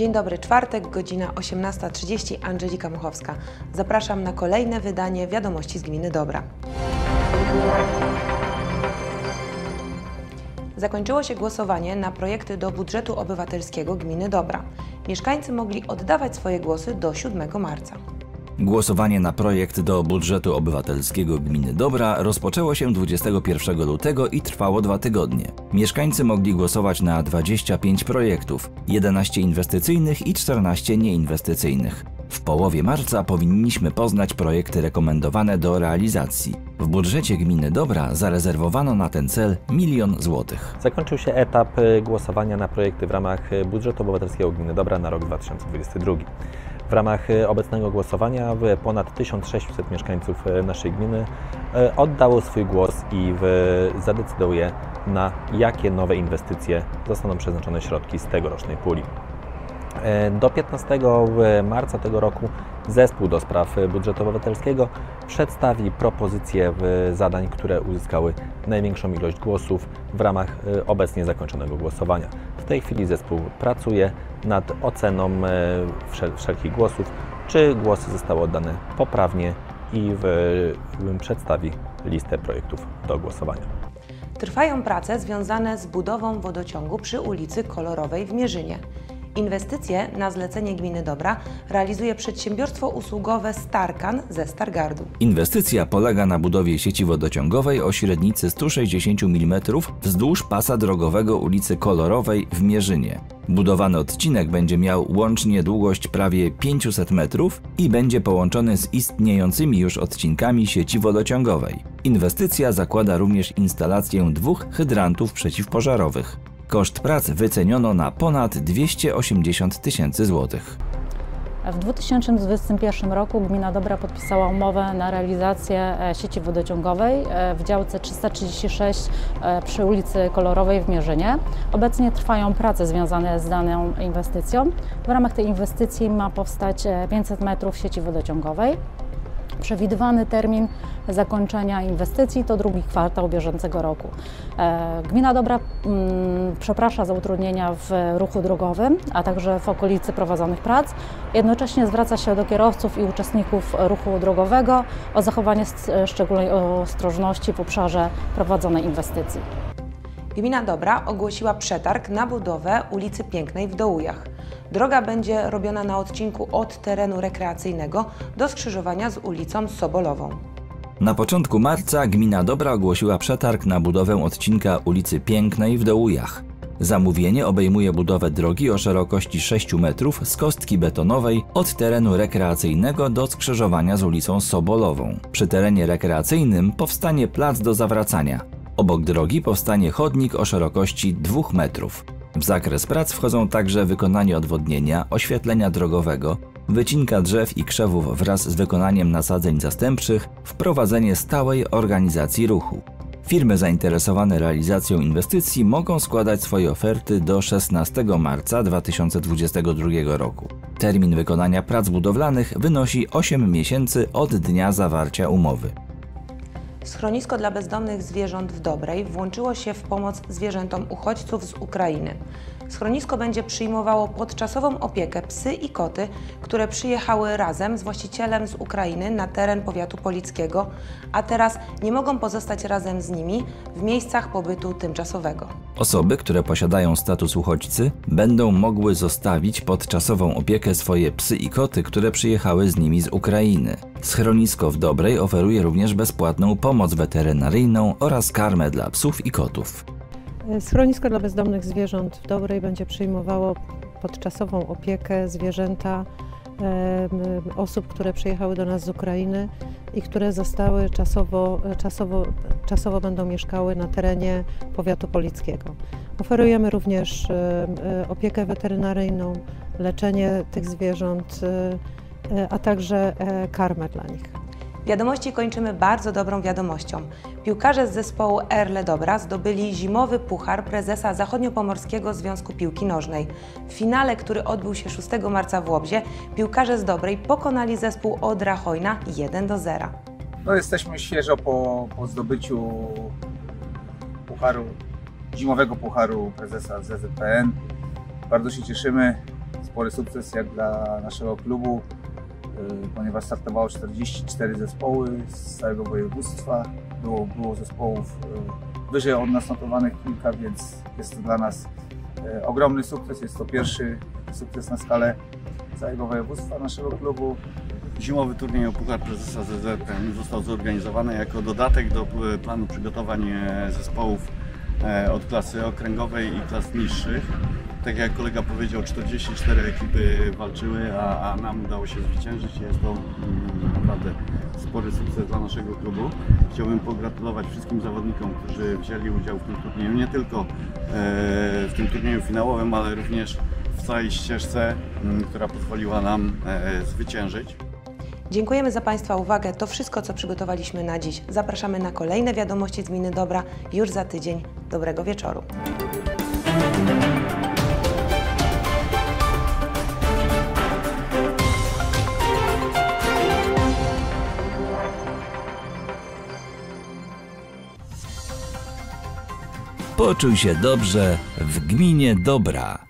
Dzień dobry, czwartek, godzina 18.30, Angelika Muchowska. Zapraszam na kolejne wydanie Wiadomości z Gminy Dobra. Zakończyło się głosowanie na projekty do budżetu obywatelskiego Gminy Dobra. Mieszkańcy mogli oddawać swoje głosy do 7 marca. Głosowanie na projekt do budżetu obywatelskiego Gminy Dobra rozpoczęło się 21 lutego i trwało dwa tygodnie. Mieszkańcy mogli głosować na 25 projektów, 11 inwestycyjnych i 14 nieinwestycyjnych. W połowie marca powinniśmy poznać projekty rekomendowane do realizacji. W budżecie Gminy Dobra zarezerwowano na ten cel milion złotych. Zakończył się etap y, głosowania na projekty w ramach y, budżetu obywatelskiego Gminy Dobra na rok 2022. W ramach y, obecnego głosowania ponad 1600 mieszkańców y, naszej gminy y, oddało swój głos i zadecyduje na jakie nowe inwestycje zostaną przeznaczone środki z tegorocznej puli. E, Do 15 marca tego roku zespół do spraw budżetu obywatelskiego przedstawi propozycje zadań, które uzyskały największą ilość głosów w ramach obecnie zakończonego głosowania. Tej chwili zespół pracuje nad oceną e, wszel- wszelkich głosów, czy głosy zostały oddane poprawnie i w, przedstawi listę projektów do głosowania. Trwają prace związane z budową wodociągu przy ulicy Kolorowej w Mierzynie. Inwestycje na zlecenie Gminy Dobra realizuje przedsiębiorstwo usługowe Starkan ze Stargardu. Inwestycja polega na budowie sieci wodociągowej o średnicy 160 mm wzdłuż pasa drogowego ulicy Kolorowej w Mierzynie. Budowany odcinek będzie miał łącznie długość prawie 500 metrów i będzie połączony z istniejącymi już odcinkami sieci wodociągowej. Inwestycja zakłada również instalację dwóch hydrantów przeciwpożarowych. Koszt prac wyceniono na ponad 280 tysięcy złotych. W 2021 roku Gmina Dobra podpisała umowę na realizację e, sieci wodociągowej e, w działce 336 e, przy ulicy Kolorowej w Mierzynie. Obecnie trwają prace związane z daną inwestycją. W ramach tej inwestycji ma powstać e, 500 metrów sieci wodociągowej. Przewidywany termin zakończenia inwestycji to drugi kwartał bieżącego roku. E, Gmina Dobra mm, przeprasza za utrudnienia w ruchu drogowym, a także w okolicy prowadzonych prac. Jednocześnie zwraca się do kierowców i uczestników ruchu drogowego o zachowanie s- szczególnej ostrożności w obszarze prowadzonej inwestycji. Gmina Dobra ogłosiła przetarg na budowę ulicy Pięknej w Dołujach. Droga będzie robiona na odcinku od terenu rekreacyjnego do skrzyżowania z ulicą Sobolową. Na początku marca gmina Dobra ogłosiła przetarg na budowę odcinka ulicy Pięknej w Dołujach. Zamówienie obejmuje budowę drogi o szerokości 6 metrów z kostki betonowej od terenu rekreacyjnego do skrzyżowania z ulicą Sobolową. Przy terenie rekreacyjnym powstanie plac do zawracania. Obok drogi powstanie chodnik o szerokości 2 metrów. W zakres prac wchodzą także wykonanie odwodnienia, oświetlenia drogowego, wycinka drzew i krzewów wraz z wykonaniem nasadzeń zastępczych, wprowadzenie stałej organizacji ruchu. Firmy zainteresowane realizacją inwestycji mogą składać swoje oferty do 16 marca 2022 roku. Termin wykonania prac budowlanych wynosi 8 miesięcy od dnia zawarcia umowy. Schronisko dla bezdomnych zwierząt w Dobrej włączyło się w pomoc zwierzętom uchodźców z Ukrainy. Schronisko będzie przyjmowało podczasową opiekę psy i koty, które przyjechały razem z właścicielem z Ukrainy na teren powiatu polickiego, a teraz nie mogą pozostać razem z nimi w miejscach pobytu tymczasowego. Osoby, które posiadają status uchodźcy, będą mogły zostawić pod czasową opiekę swoje psy i koty, które przyjechały z nimi z Ukrainy. Schronisko w Dobrej oferuje również bezpłatną pomoc weterynaryjną oraz karmę dla psów i kotów. Schronisko dla bezdomnych zwierząt w Dobrej będzie przyjmowało podczasową opiekę zwierzęta em, osób, które przyjechały do nas z Ukrainy i które zostały czasowo, czasowo, czasowo będą mieszkały na terenie powiatu polickiego. Oferujemy również e, opiekę weterynaryjną, leczenie tych zwierząt, e, e, a także e, karmę dla nich. Wiadomości kończymy bardzo dobrą wiadomością. Piłkarze z zespołu Erle Dobra zdobyli zimowy puchar prezesa Zachodniopomorskiego Związku Piłki Nożnej. W finale, który odbył się 6 marca w Łobzie, piłkarze z Dobrej pokonali zespół Odra Hojna 1 do 0. No jesteśmy świeżo po, po zdobyciu pucharu, zimowego pucharu prezesa ZZPN. Bardzo się cieszymy. spory sukces jak dla naszego klubu, ponieważ startowało 44 zespoły z całego województwa. Było, było zespołów y, wyżej od nas notowanych kilka, więc jest to dla nas y, ogromny sukces. Jest to pierwszy sukces na skalę całego województwa naszego klubu. Zimowy turniej o Puchar Prezesa ZZPN został zorganizowany jako dodatek do planu przygotowań e, zespołów e, od klasy okręgowej i klas niższych. Tak jak kolega powiedział, 44 ekipy walczyły, a, a nam udało się zwyciężyć. Jest to mm, naprawdę spory sukces dla naszego klubu. Chciałbym pogratulować wszystkim zawodnikom, którzy wzięli udział w tym turnieju, nie tylko e, w tym turnieju finałowym, ale również w całej ścieżce, m, która pozwoliła nam e, zwyciężyć. Dziękujemy za Państwa uwagę. To wszystko, co przygotowaliśmy na dziś. Zapraszamy na kolejne wiadomości z Miny Dobra już za tydzień. Dobrego wieczoru. Poczuj się dobrze w gminie Dobra.